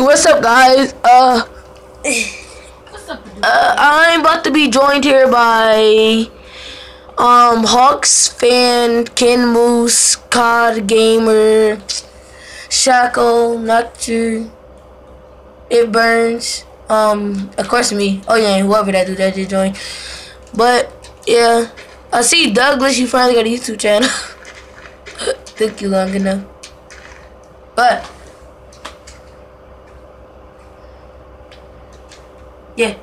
What's up, guys? Uh, What's up? uh, I'm about to be joined here by um Hawks fan, Ken Moose, COD gamer, Shackle, Noctur, It Burns. Um, of course me. Oh yeah, whoever that dude that just joined. But yeah, I see Douglas. You finally got a YouTube channel. Took you long enough. But yeah.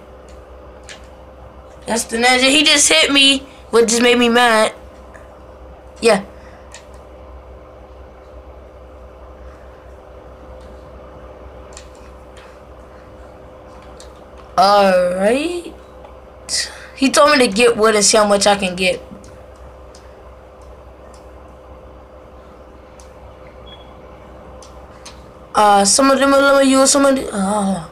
That's the ninja. He just hit me, which just made me mad. Yeah. Alright. He told me to get wood and see how much I can get. Uh, some of them are me use some of the, uh,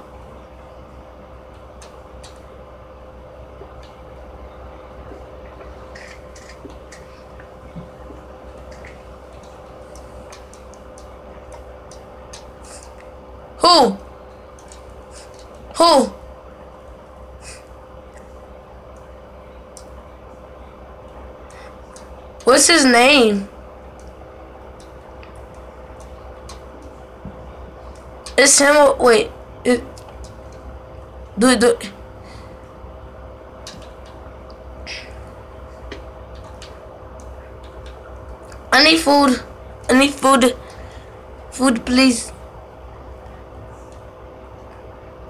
Who? Who? What's his name? It's him. Wait. It, do. Do. I need food. I need food. Food, please.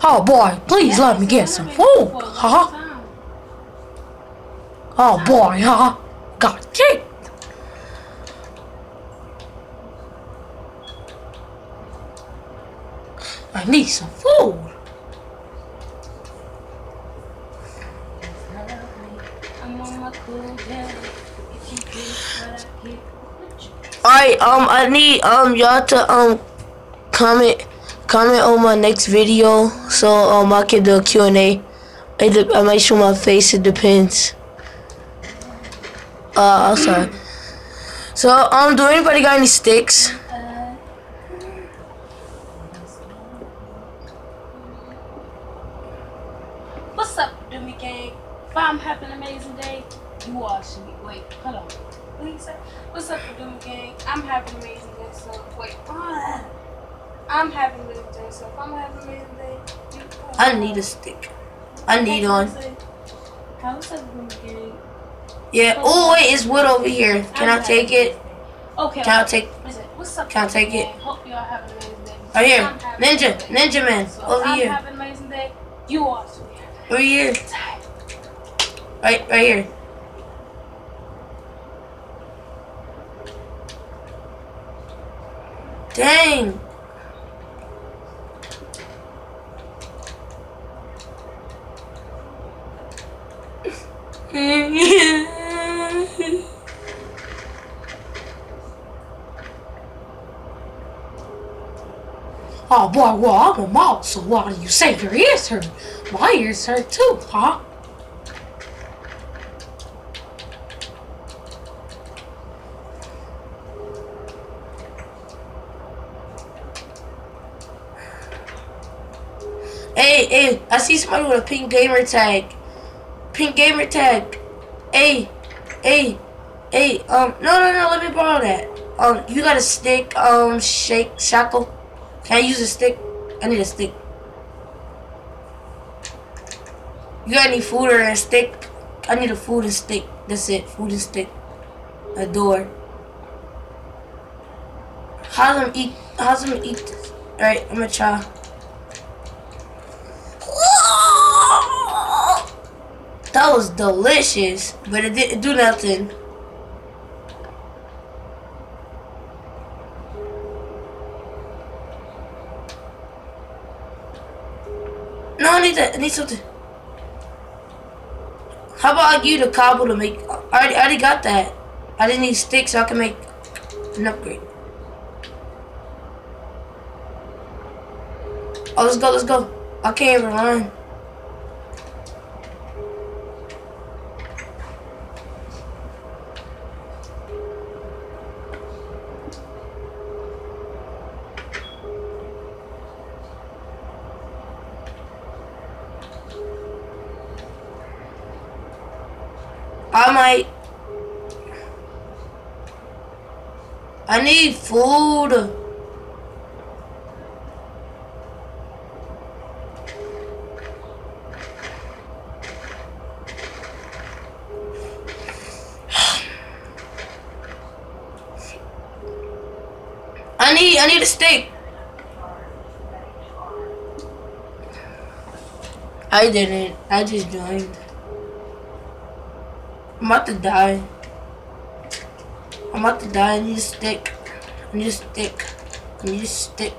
Oh boy, please let me get some food, huh? Oh boy, huh? God dang. I need some food. Alright, um, I need um y'all to um comment comment on my next video so um I can do a Q and A. I I might show my face. It depends. Uh, I'm sorry. So um, do anybody got any sticks? What's up, Doomy Gang? If I'm having an amazing day, you all should be. Wait, hold on. What? What's up, Doomy Gang? I'm having an amazing day, so wait. I'm having an amazing day, so if I'm having an amazing day, you all I need a stick. I need one. How what's up, Doomy Gang? Yeah. Oh. oh wait, it's wood over here. Can I take it? Okay. Can I take? What's up? Can I Doomy take it? Gang? Hope y'all having an amazing day. Right here, I'm having an Ninja, amazing. Ninja Man, So over I'm here, having an amazing day. You all should be over here, a good time. right, right here. Dang. Oh boy, well I'm a mouse, so why do you say your ears hurt? My ears hurt too, huh? Hey, hey, I see somebody with a pink gamer tag. Pink gamer tag. Hey, hey, hey, um, no, no, no, let me borrow that. Um, you got a stick, um, shake, shackle? Can I use a stick? I need a stick. You got any food or a stick? I need a food and stick. That's it, food and stick. A door. How's them eat, how's them eat this? Alright, I'm gonna try. Was delicious, but it didn't do nothing. No, I need that. I need something. How about I give you the cobble to make? I already, I already got that. I didn't need sticks, so I can make an upgrade. Oh, let's go, let's go. I can't even run. I might. I need food. I need I need a steak. I didn't. I just joined. I'm about to die. I'm about to die. I need a stick. I need a stick. I need a stick.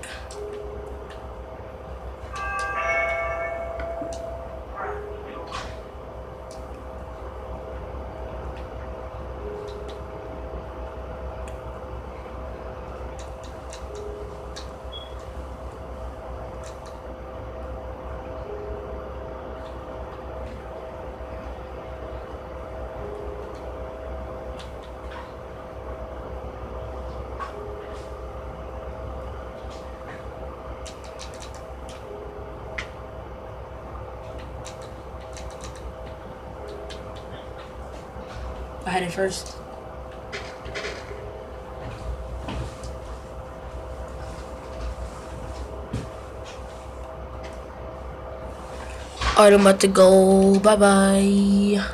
I had it first. Alright, I'm about to go. Bye bye.